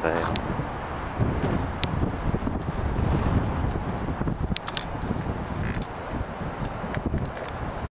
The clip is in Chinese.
对。